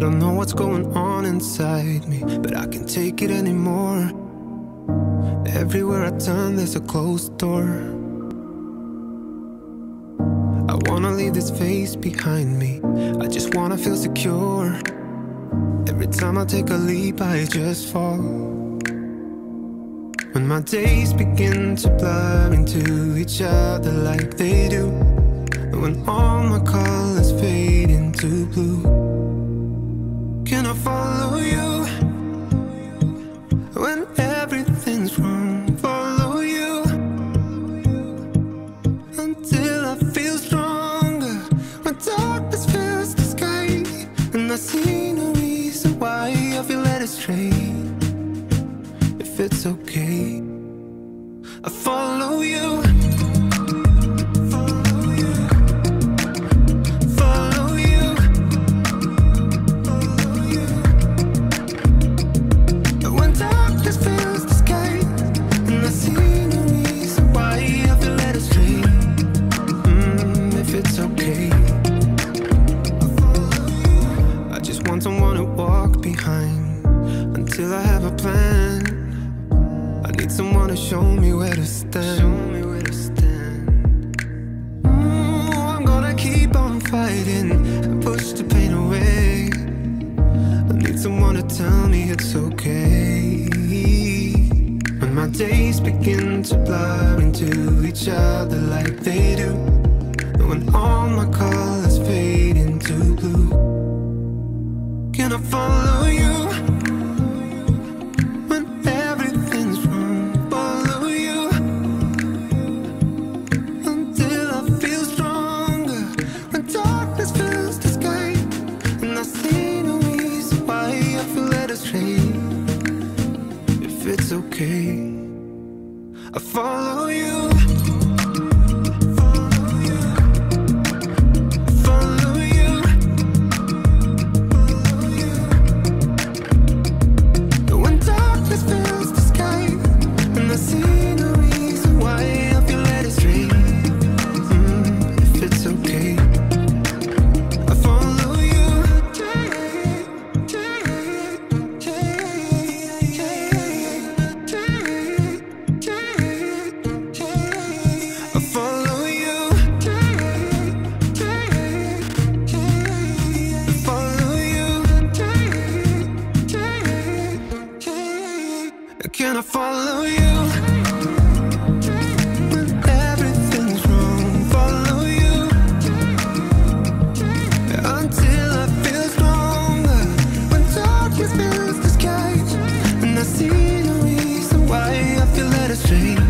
don't know what's going on inside me, but I can't take it anymore. Everywhere I turn, there's a closed door. I wanna leave this face behind me. I just wanna feel secure. Every time I take a leap, I just fall. When my days begin to blur into each other like they do. And when all my colors fade it's okay. I follow you. Until I have a plan. I need someone to show me where to stand. Show me where to stand. Mm, I'm gonna keep on fighting and push the pain away. I need someone to tell me it's okay. When my days begin to blur into each other like they do. And when all my colors fade into blue. Can I follow you? It's okay, I follow you. The and I When I see no reason why I feel led astray.